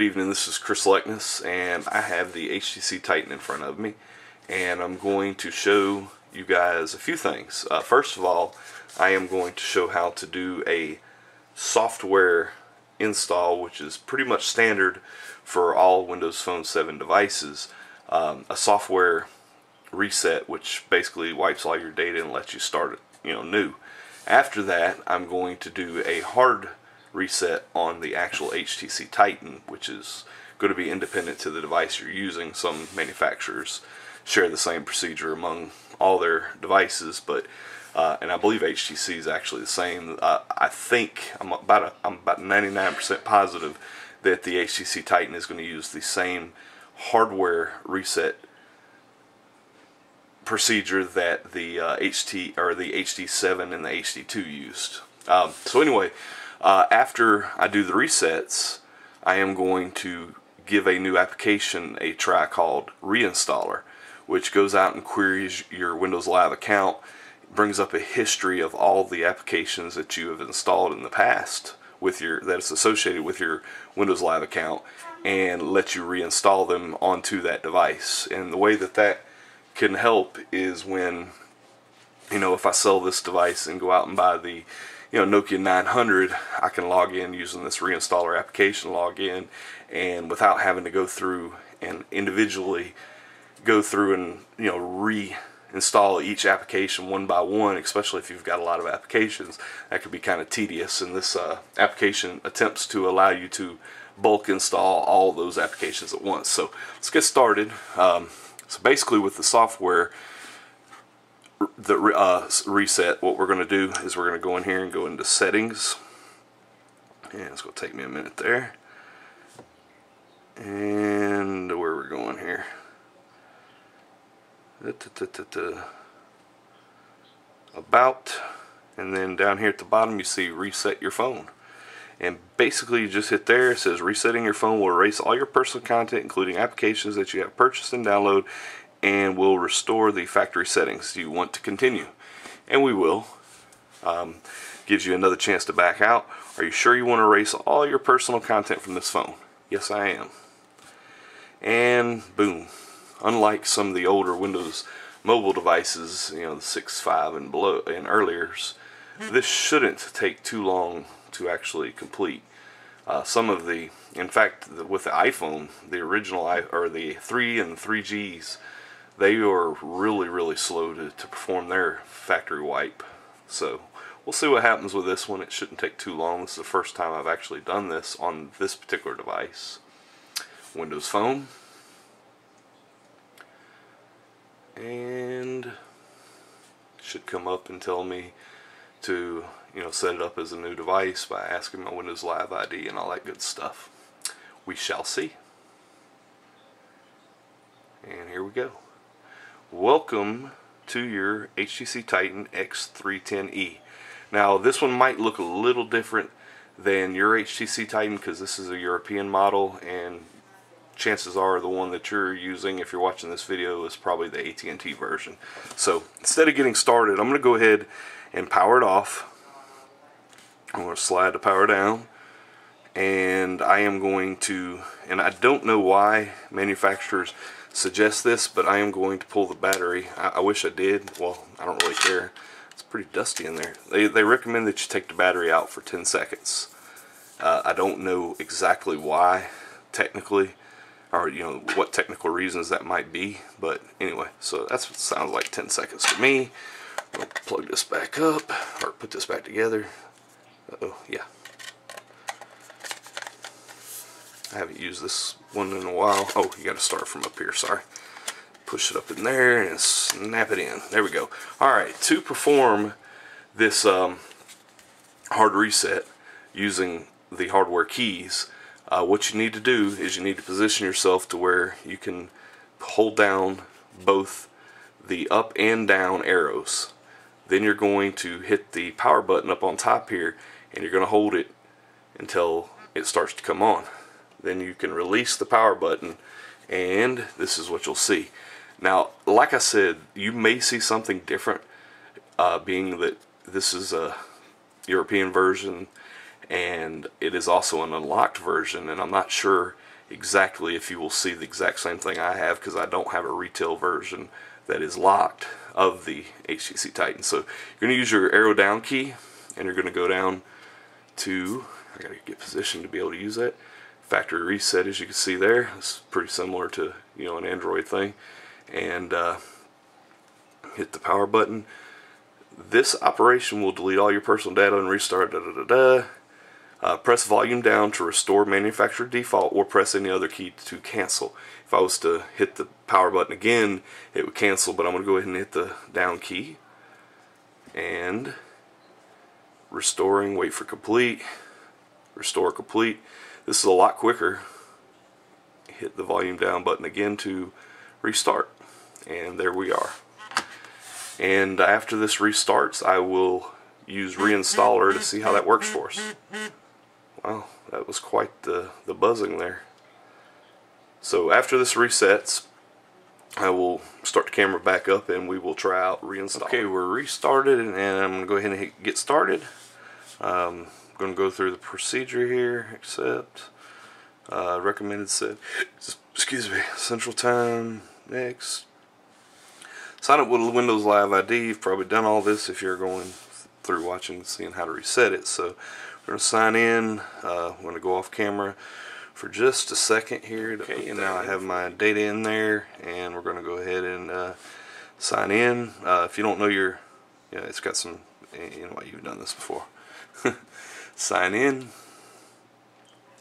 good evening. This is Chris Leckness, and I have the HTC Titan in front of me, and I'm going to show you guys a few things. Uh, first of all, I am going to show how to do a software install, which is pretty much standard for all Windows Phone 7 devices. Um, a software reset, which basically wipes all your data and lets you start it, you know, new. After that, I'm going to do a hard reset on the actual HTC Titan, which is going to be independent to the device you're using. Some manufacturers share the same procedure among all their devices, but uh, and I believe HTC is actually the same. Uh, I think I'm about a, I'm about 99% positive that the HTC Titan is going to use the same hardware reset procedure that the uh, HT or the HD7 and the HD2 used. Um, so anyway, uh, after I do the resets, I am going to give a new application a try called Reinstaller, which goes out and queries your Windows Live account, brings up a history of all the applications that you have installed in the past with your that is associated with your Windows Live account, and lets you reinstall them onto that device. And the way that that can help is when you know if I sell this device and go out and buy the you know Nokia 900 I can log in using this reinstaller application log in and without having to go through and individually go through and you know reinstall each application one by one especially if you've got a lot of applications that could be kind of tedious. And this uh, application attempts to allow you to bulk install all those applications at once. So let's get started. Um, so basically with the software the uh, reset, what we're going to do is we're going to go in here and go into settings. And it's going to take me a minute there. And where we're going here. About. And then down here at the bottom you see reset your phone. And basically you just hit there. It says resetting your phone will erase all your personal content including applications that you have purchased and download and we'll restore the factory settings. Do you want to continue? And we will. Um, gives you another chance to back out. Are you sure you want to erase all your personal content from this phone? Yes, I am. And boom. Unlike some of the older Windows mobile devices, you know, the 6.5 and below and earlier's, this shouldn't take too long to actually complete. Uh, some of the, in fact, the, with the iPhone, the original I, or the 3 and 3Gs, they are really, really slow to, to perform their factory wipe. So we'll see what happens with this one. It shouldn't take too long. This is the first time I've actually done this on this particular device. Windows Phone. And should come up and tell me to you know set it up as a new device by asking my Windows Live ID and all that good stuff. We shall see. And here we go. Welcome to your HTC Titan X310E. Now this one might look a little different than your HTC Titan because this is a European model and chances are the one that you're using if you're watching this video is probably the AT&T version. So instead of getting started I'm going to go ahead and power it off. I'm going to slide the power down and I am going to and I don't know why manufacturers suggest this, but I am going to pull the battery. I, I, wish I did. Well, I don't really care. It's pretty dusty in there. They, they recommend that you take the battery out for 10 seconds. Uh, I don't know exactly why, technically, or you know what technical reasons that might be. But anyway, so that's what sounds like 10 seconds to me. I'll plug this back up, or put this back together. Uh oh, yeah. I haven't used this one in a while. Oh, you got to start from up here, sorry. Push it up in there and snap it in. There we go. Alright, to perform this um, hard reset using the hardware keys, uh, what you need to do is you need to position yourself to where you can hold down both the up and down arrows. Then you're going to hit the power button up on top here and you're going to hold it until it starts to come on then you can release the power button and this is what you'll see. Now, like I said, you may see something different uh, being that this is a European version and it is also an unlocked version and I'm not sure exactly if you will see the exact same thing I have because I don't have a retail version that is locked of the HTC Titan so you're going to use your arrow down key and you're going to go down to I gotta get positioned to be able to use that factory reset as you can see there it's pretty similar to you know an Android thing and uh, hit the power button this operation will delete all your personal data and restart da da da da uh, press volume down to restore manufacturer default or press any other key to cancel. If I was to hit the power button again, it would cancel, but I'm going to go ahead and hit the down key. And restoring, wait for complete, restore complete. This is a lot quicker. Hit the volume down button again to restart. And there we are. And after this restarts, I will use reinstaller to see how that works for us. Wow, that was quite the, the buzzing there. So after this resets, I will start the camera back up and we will try out reinstall. Okay, we're restarted and I'm going to go ahead and hit get started. Um, going to go through the procedure here, accept, uh, recommended set, excuse me, central time, next. Sign up with Windows Live ID. You've probably done all this if you're going through watching seeing how to reset it. So we're going to sign in. Uh, I'm going to go off camera for just a second here. Okay, and now I have my data in there, and we're going to go ahead and uh, sign in. Uh, if you don't know your, yeah, it's got some, you know, why you've done this before. sign in,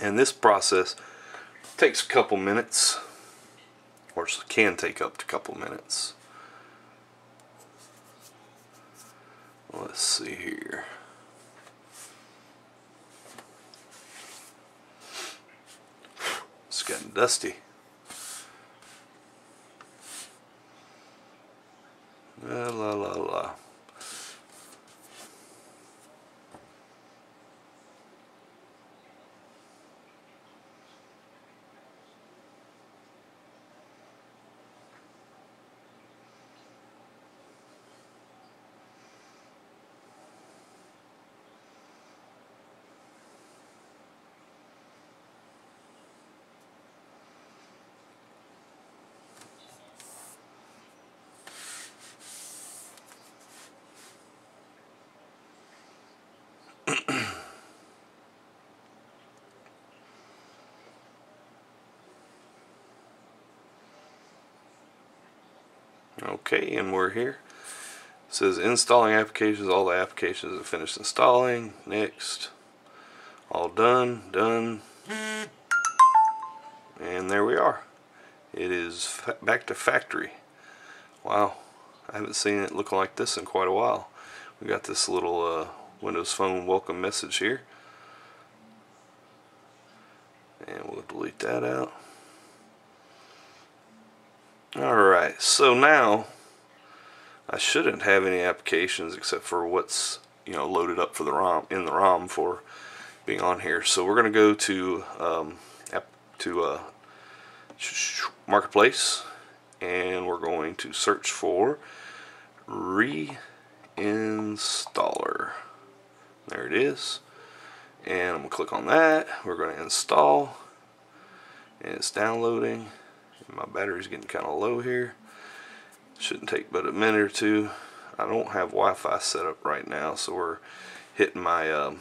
and this process takes a couple minutes, or can take up to a couple minutes. Let's see here. It's getting dusty. Okay, and we're here. It says installing applications. All the applications have finished installing. Next. All done. Done. And there we are. It is back to factory. Wow. I haven't seen it looking like this in quite a while. We got this little uh, Windows Phone welcome message here. And we'll delete that out. Alright, so now I shouldn't have any applications except for what's you know loaded up for the ROM in the ROM for being on here. So we're going to go to um, app, to uh, Marketplace and we're going to search for reinstaller. There it is. And I'm to click on that. We're going to install and it's downloading my battery's getting kind of low here. Shouldn't take but a minute or two. I don't have Wi-Fi set up right now so we're hitting my um,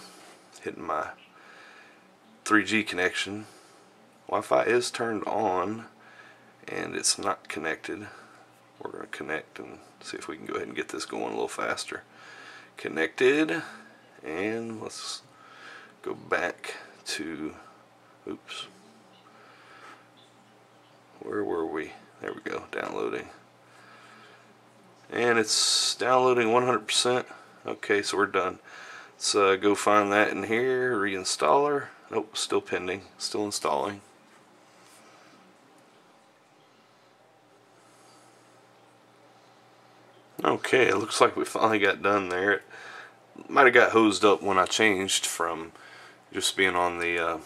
hitting my 3G connection. Wi-Fi is turned on and it's not connected. We're going to connect and see if we can go ahead and get this going a little faster. Connected and let's go back to oops where were we? There we go, downloading. And it's downloading 100%. Okay, so we're done. Let's uh, go find that in here, reinstaller. Nope, still pending, still installing. Okay, it looks like we finally got done there. It might have got hosed up when I changed from just being on the uh,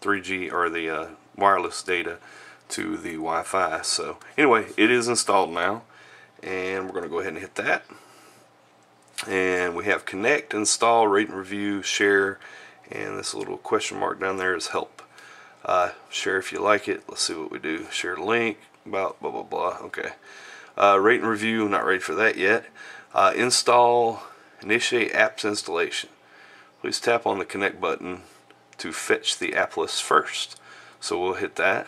3G or the uh, wireless data to the Wi-Fi. So anyway, it is installed now and we're going to go ahead and hit that. And we have connect, install, rate and review, share, and this little question mark down there is help. Uh, share if you like it. Let's see what we do. Share link. About blah blah blah. Okay. Uh, rate and review. Not ready for that yet. Uh, install. Initiate apps installation. Please tap on the connect button to fetch the app list first. So we'll hit that.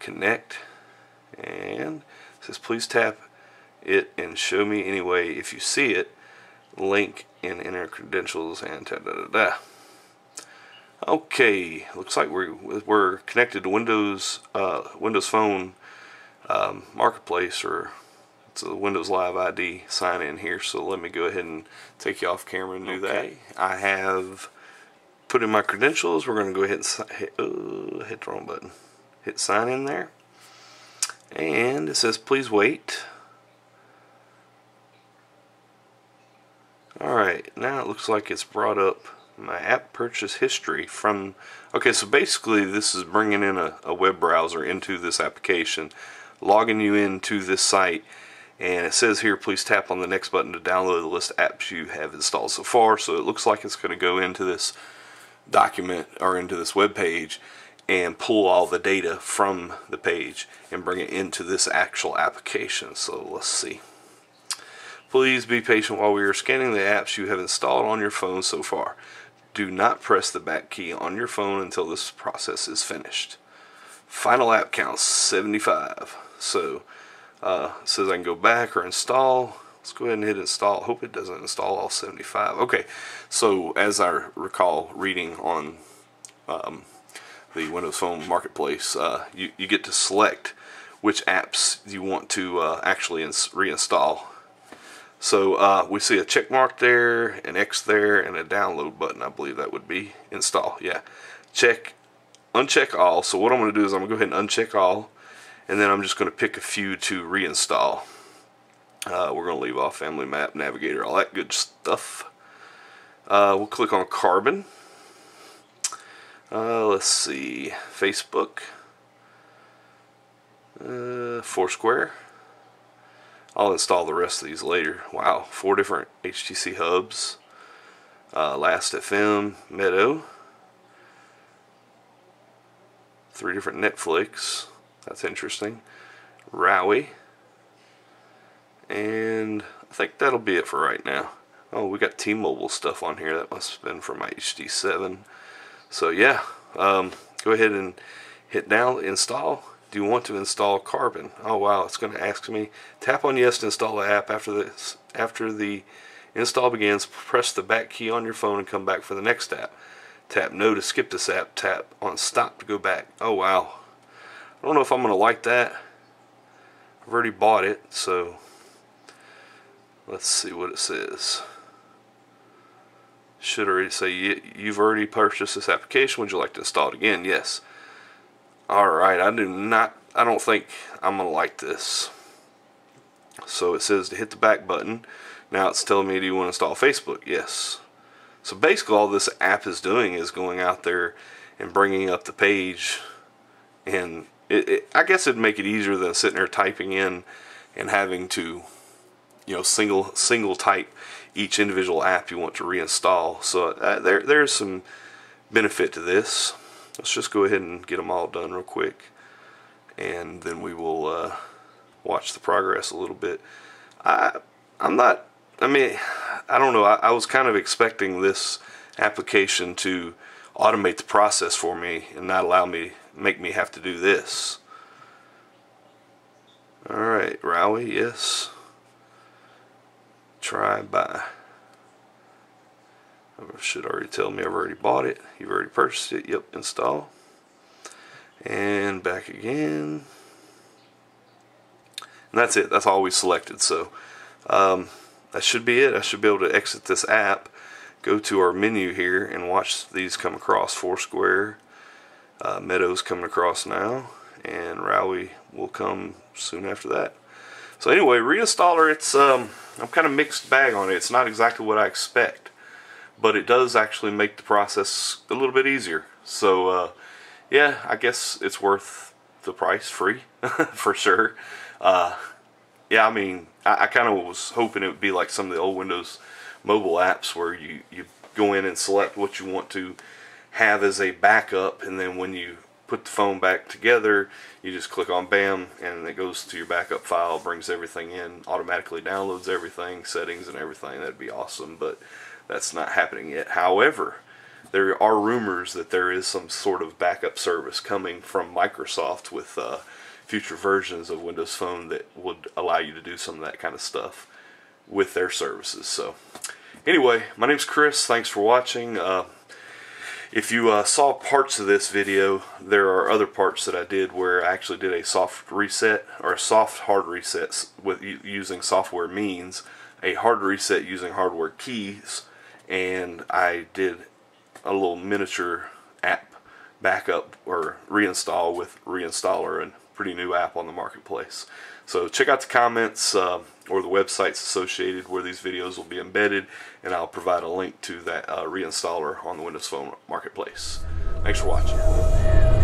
Connect. And says please tap it and show me anyway if you see it. Link and enter credentials and da da da da. Okay, looks like we're we're connected to Windows uh, Windows Phone um, Marketplace or it's a Windows Live ID sign in here. So let me go ahead and take you off camera and do okay. that. I have put in my credentials. We're going to go ahead and hit, uh, hit the wrong button. Hit sign in there, and it says please wait. Alright, now it looks like it's brought up my app purchase history from okay so basically this is bringing in a, a, web browser into this application logging you into this site and it says here please tap on the next button to download the list of apps you have installed so far. So it looks like it's going to go into this document or into this web page and pull all the data from the page and bring it into this actual application so let's see Please be patient while we are scanning the apps you have installed on your phone so far. Do not press the back key on your phone until this process is finished. Final app count 75. So uh, it says I can go back or install. Let's go ahead and hit install. Hope it doesn't install all 75. Okay, so as I recall reading on um, the Windows Phone Marketplace, uh, you, you get to select which apps you want to uh, actually reinstall so uh, we see a check mark there, an X there, and a download button. I believe that would be install. Yeah. Check, uncheck all. So what I'm going to do is I'm going to go ahead and uncheck all. And then I'm just going to pick a few to reinstall. Uh, we're going to leave off Family Map, Navigator, all that good stuff. Uh, we'll click on Carbon. Uh, let's see. Facebook. Uh, Foursquare. I'll install the rest of these later. Wow, four different HTC hubs. Uh, Last FM, Mehdoh. Three different Netflix. That's interesting. Rowi. And I think that'll be it for right now. Oh, we got T-Mobile stuff on here. That must have been from my HD7. So yeah, um, go ahead and hit down, install, do you want to install Carbon? Oh wow, it's going to ask me. Tap on yes to install the app. After this, after the install begins, press the back key on your phone and come back for the next app. Tap no to skip this app. Tap on stop to go back. Oh wow. I don't know if I'm going to like that. I've already bought it, so let's see what it says. Should already say you've already purchased this application. Would you like to install it again? Yes. Alright, I do not, I don't think I'm to like this. So it says to hit the back button. Now it's telling me, do you want to install Facebook? Yes. So basically all this app is doing is going out there and bringing up the page. And it, it, I guess it'd make it easier than sitting there typing in and having to, you know, single single type each individual app you want to reinstall. So uh, there there's some benefit to this. Let's just go ahead and get them all done real quick and then we will uh, watch the progress a little bit. I I'm not I mean I don't know. I, I was kind of expecting this application to automate the process for me and not allow me make me have to do this. Alright Rowi yes try by should already tell me I've already bought it. You've already purchased it. Yep, install. And back again. And that's it. That's all we selected. So um, that should be it. I should be able to exit this app, go to our menu here, and watch these come across. Foursquare, uh, Mehdoh's coming across now, and Rowi will come soon after that. So anyway, reinstaller, it's um, I'm kind of mixed bag on it. It's not exactly what I expect but it does actually make the process a little bit easier. So uh, yeah, I guess it's worth the price, free for sure. Uh, yeah, I mean, I, I kind of was hoping it would be like some of the old Windows mobile apps where you you go in and select what you want to have as a backup, and then when you put the phone back together, you just click on BAM, and it goes to your backup file, brings everything in, automatically downloads everything, settings and everything. That'd be awesome, but that's not happening yet. However, there are rumors that there is some sort of backup service coming from Microsoft with uh, future versions of Windows Phone that would allow you to do some of that kind of stuff with their services. So, anyway, my name's Chris. Thanks for watching. Uh, if you uh, saw parts of this video, there are other parts that I did where I actually did a soft reset or a soft hard reset with using software means, a hard reset using hardware keys, and I did a little miniature app backup or reinstall with reinstaller and pretty new app on the marketplace. So check out the comments uh, or the websites associated where these videos will be embedded and I'll provide a link to that uh, reinstaller on the Windows Phone Marketplace. Thanks for watching.